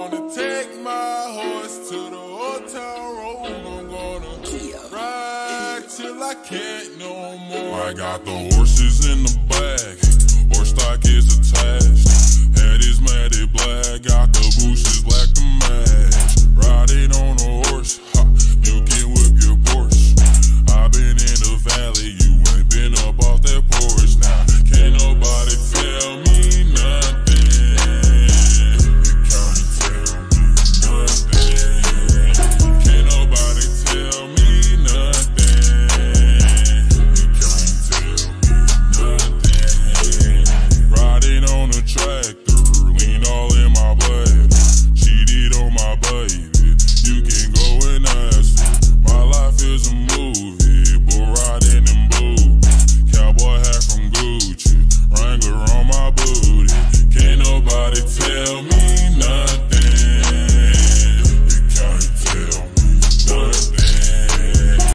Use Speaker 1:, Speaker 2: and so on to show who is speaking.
Speaker 1: Gonna take my horse to the hotel room. I'm gonna ride till I can't no more. I got the horses in the back,